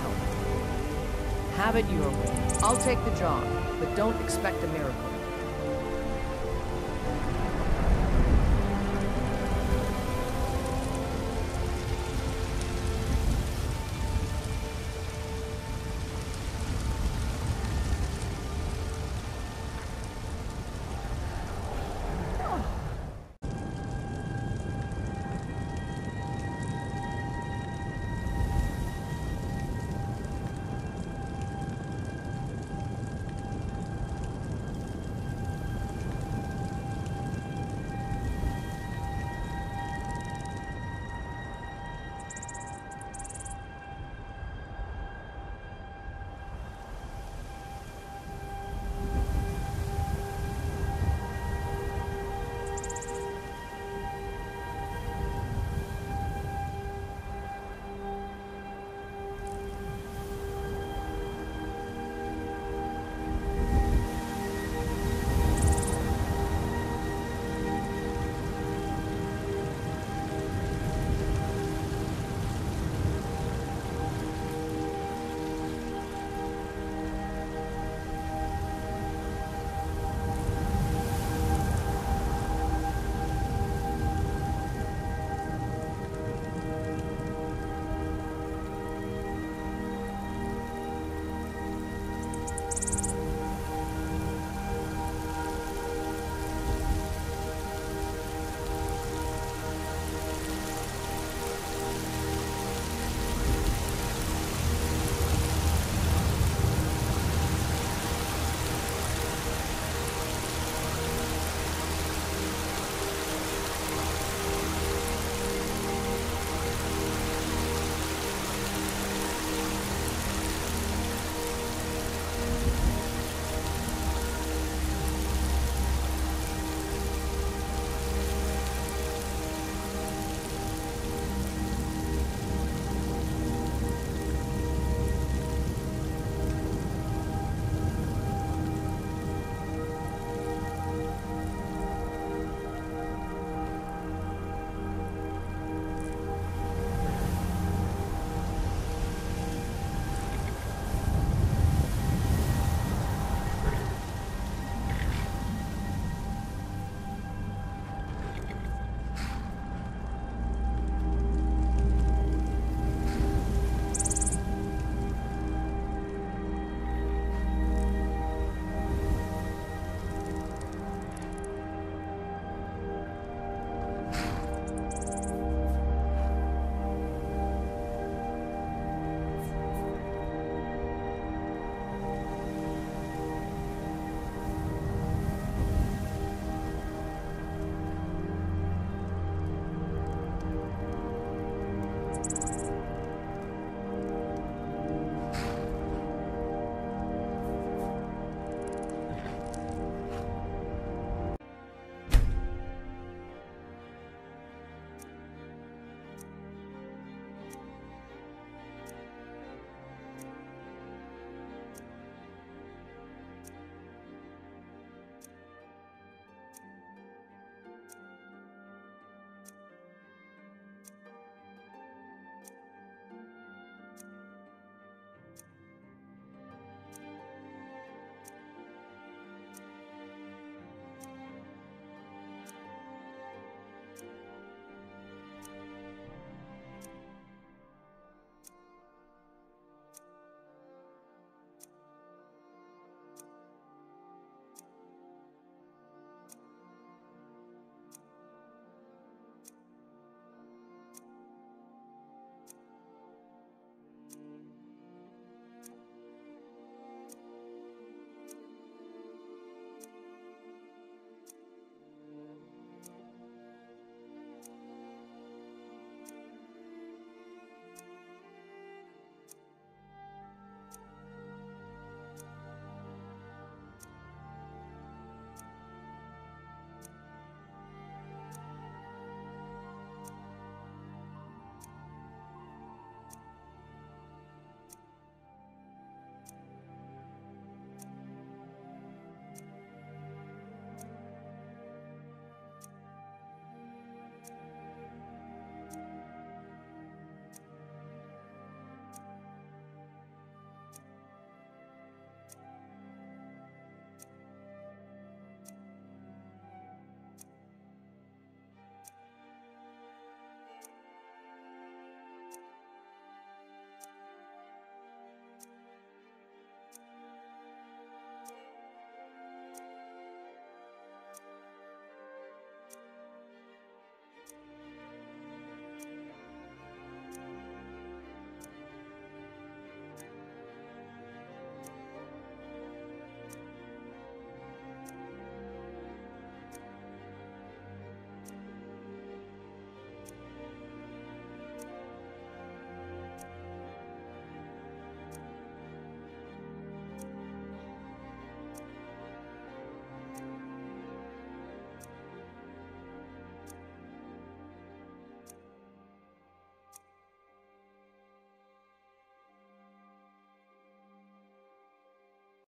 Help. Have it your way. I'll take the job, but don't expect a miracle.